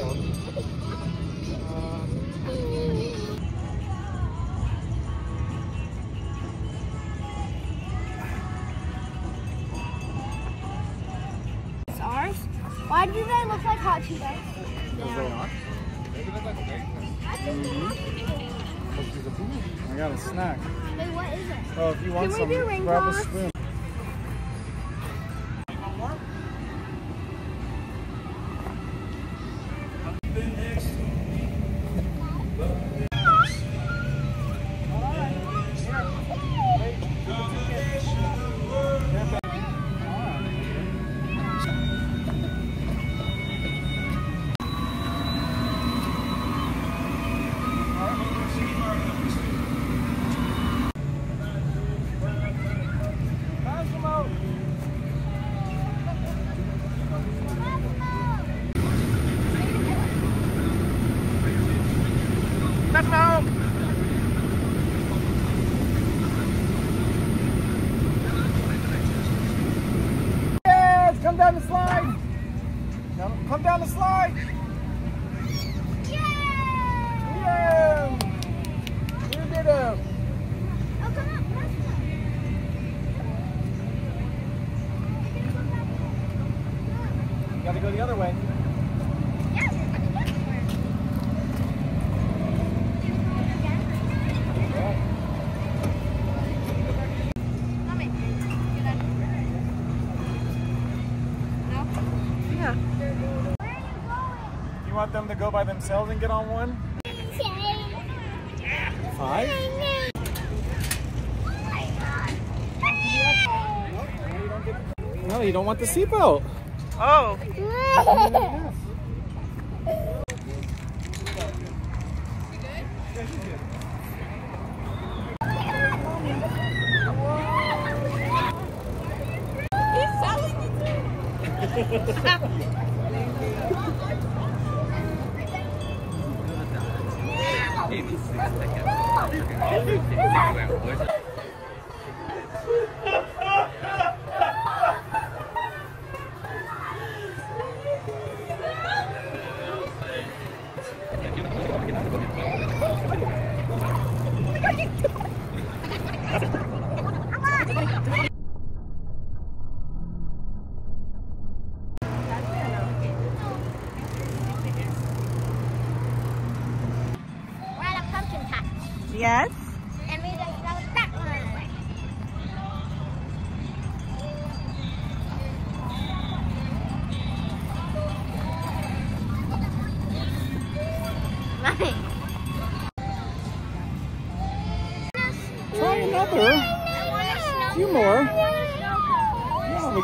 I think so. Uh, It's ours. Why do they look like hot Cheetos? I got a snack. Wait, what is it? Oh, if you want we some, grab a spoon. Down the slide. Come, come down the slide. Yeah. You did it. Oh, come on. You gotta go the other way. You want them to go by themselves and get on one? Five? No, you don't want the seatbelt. Oh, Yes. We're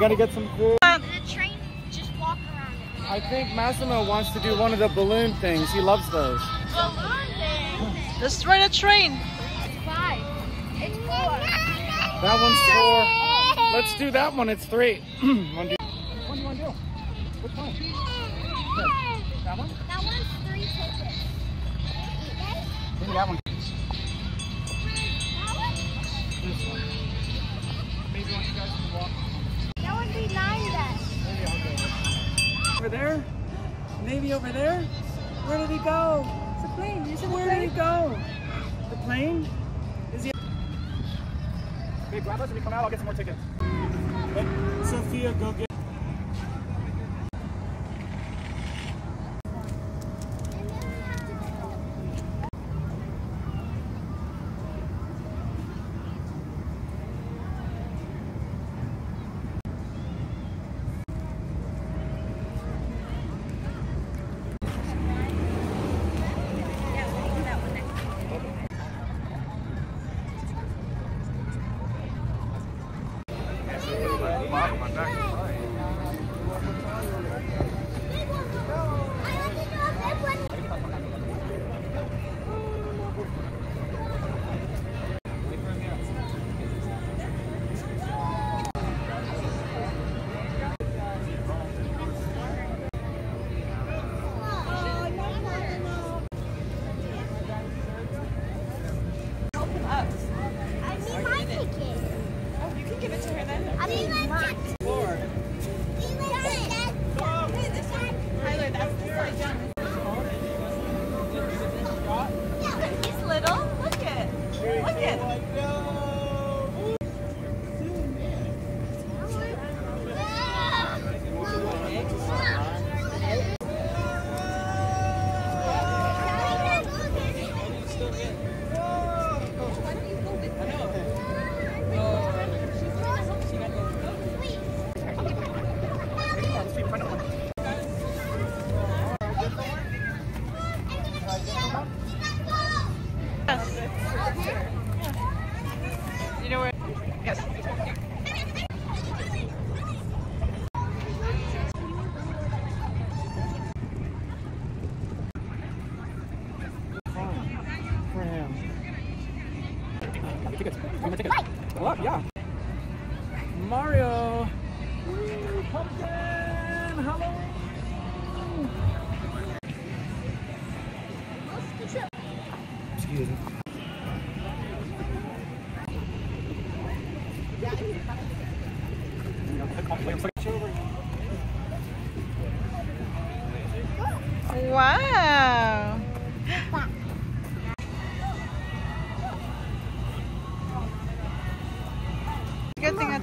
Yeah, we gotta get some food. Um, the train just walk around it. I think Massimo wants to do one of the balloon things. He loves those. Balloon thing. Let's ride a train. It's five. It's four. That one's four. Let's do that one. It's three. Wanna do- What do you want to do? Which one? That one? That one's three tickets. Maybe that one. That one? This one. Maybe one you guys can walk. That would be nine then. Maybe I'll go. Over there? Maybe over there? Where did he go? It's a plane. Is it Where did he go? The plane? Is he? Okay, grab us when we come out. I'll get some more tickets. Let Sophia go get. job, yeah.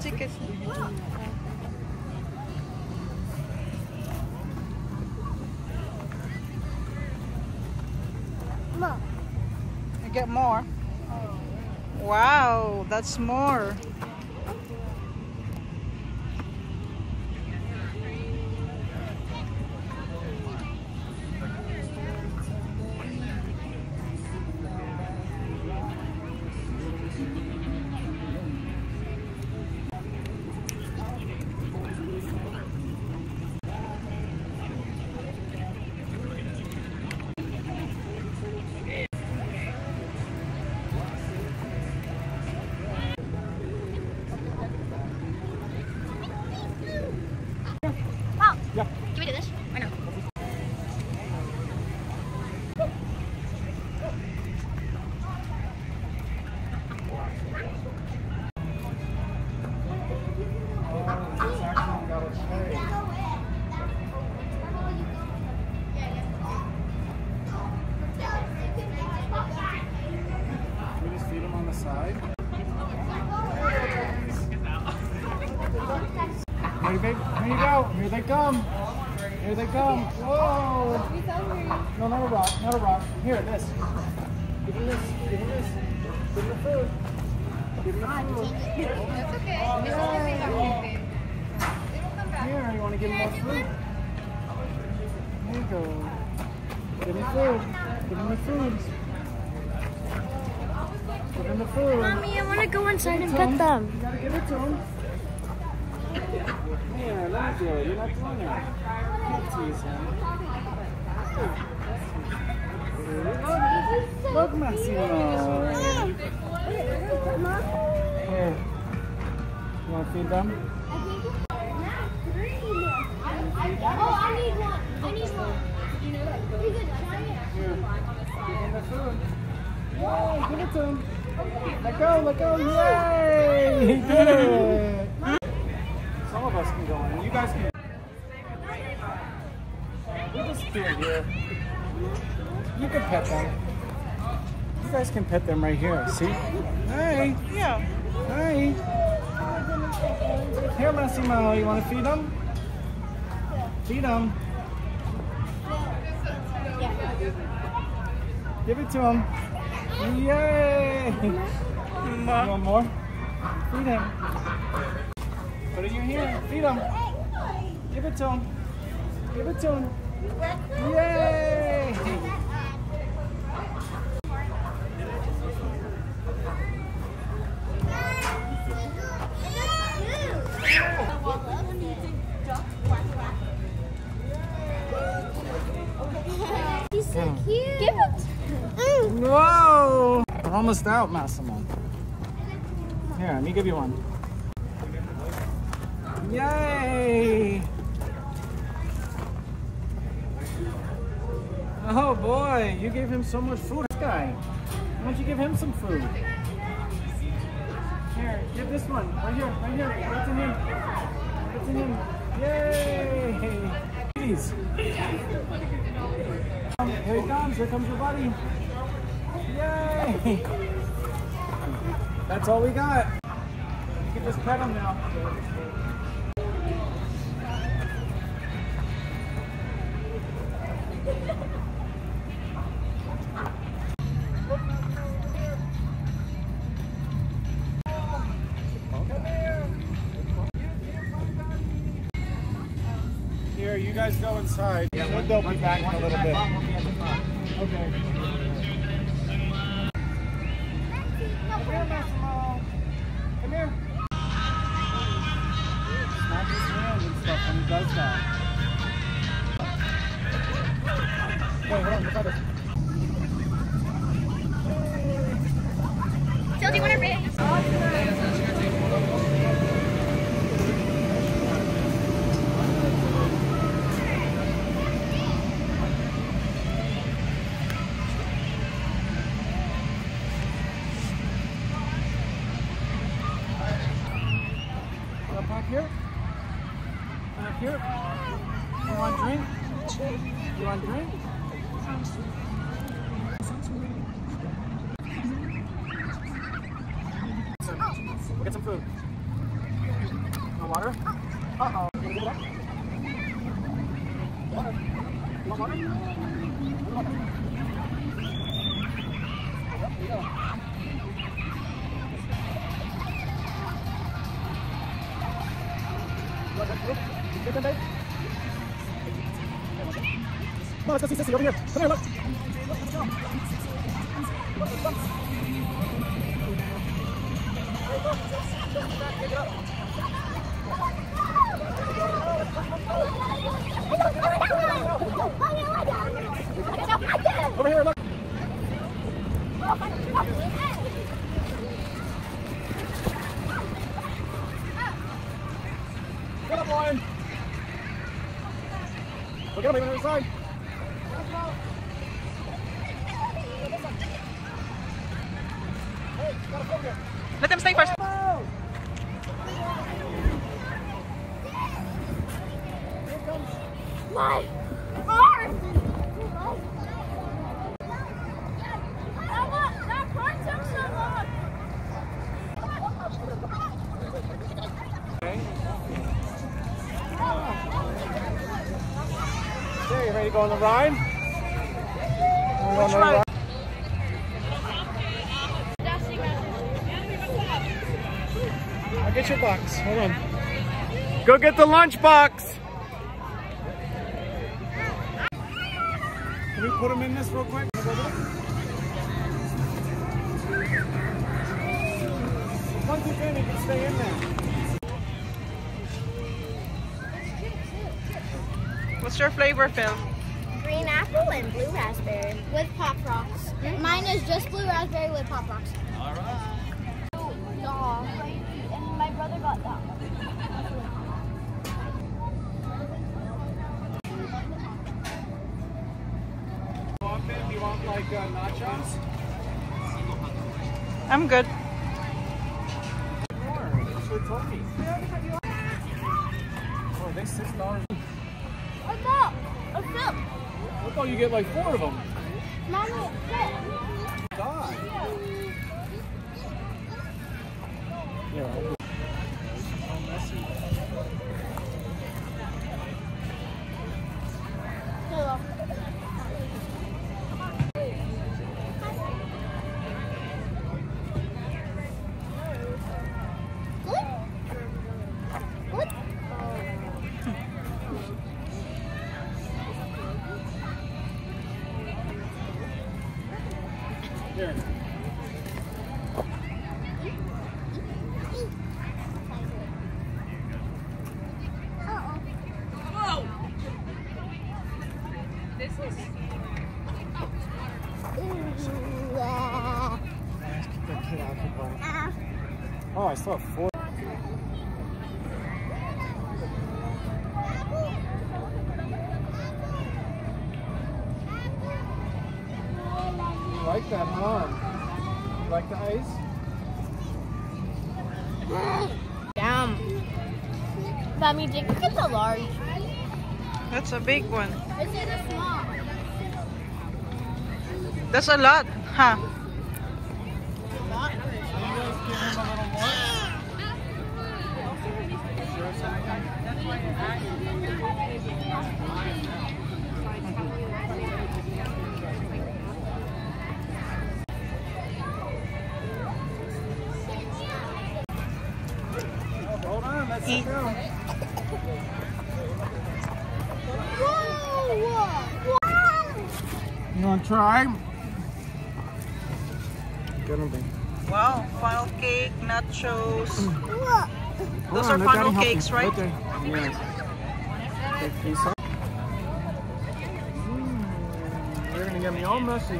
Good thing I took it. Look. You get more. Wow, that's more. They come. Here they come. Whoa. No, not a rock. Not a rock. Here, this. Give him this. Give him this. Give him the food. Give him the food. That's okay. Oh, they don't come back. Here, you want to give him more food? There you go. Give him the food. Give him the food. Give him the food. Mommy, I want to go inside and Give it to pet them. You gotta give it to him. Here, let me do it. You're not doing it. Can't tease him. Look, Massimo. Here. You want to feed them? Oh, I need one. I need one. He's a giant. Here. Give him the food. Yay, give it to him. Let go, let go. Yay! He did it. Of us can go in. You guys can. You just do it here. You can pet them. You guys can pet them right here. See? Hey, Yeah. hey. Here, Massimo. You want to feed them? Feed them. Give it to him. Yay! You want more? Feed him. Put it in your hand. Feed him. Give it to him. Give it to him. Yay! He's so mm. cute. Give it. Whoa! We're almost out, Massimo. Here, let me give you one. Yay! Oh boy, you gave him so much food. This guy. Why don't you give him some food? Here, give this one. Right here, right here. Right in him. Right in him. Yay! Please. Um, Here he comes. Here comes your buddy. Yay! That's all we got. You can just pet him now. You guys go inside. Yeah, They'll be back in a little bit. Okay. Come here, Massimo. Come here. Smack his hand and stuff when he does that. Wait, hold on. Look at this. Jill, do you want to race? Back here. Back here. You want a drink? You want a drink? We'll get some food. No water? Uh-oh. You wanna give it up? Water. You want water? Water. There you go. Look, look, look. Get them, babe. Come on, let's go see Sissy over here. Come here, look. Look, let's go. Look, let's go. Hey, look, Sissy. Look, back, pick it up. Over here, look. Get up, Lion. Look at him, even inside. Hey, gotta come here. Let them stay first. Oh! Here comes. My arm! That part took so long. Okay. Okay, you ready to go on the ride? Wanna on Which the ride? I'll get your box. Hold on. Go get the lunch box. Can we put them in this real quick? Once you can, you can stay in there. What's your flavor, Phil? Apple and blue raspberry with pop rocks. Hmm? Mine is just blue raspberry with pop rocks. Thought you get like four of them. Mommy. God. Yeah. Here. Let's keep that kid occupied. Oh, I still have four. You like that, huh? You like the ice? Damn. Mommy, did you get the large? That's a big one. Is it a small? That's a lot, huh? Can you guys a little more? Sure, something? Oh, Hold on, let's Eat. sit down. Whoa! You want to try? Get him, babe. Wow, funnel cake, nachos. Whoa! Those Hold are on, funnel cakes, right? Right there. Yes. Take these up. Mm, You're gonna get me all messy.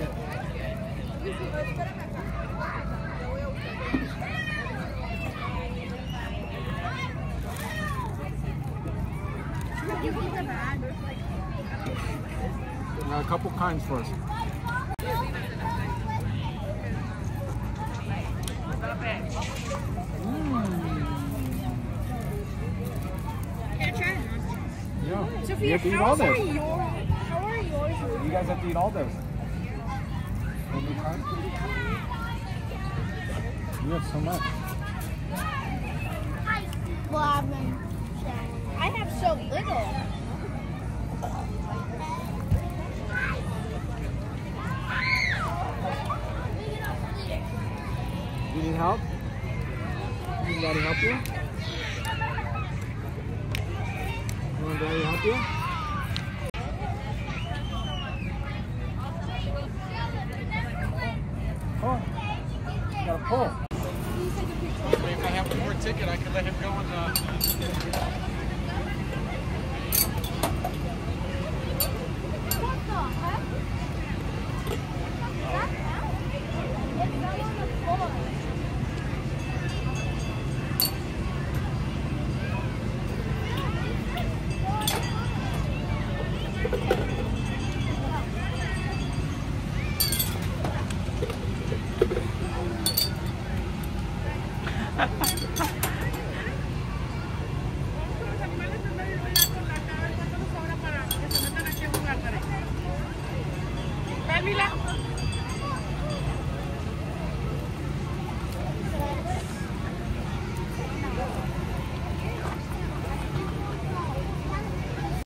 A couple kinds for us. Mm. You have to eat all those. How are yours? You guys have to eat all those. Time. You have so much. Well, I have so little. You need help? Daddy help you? Daddy help you?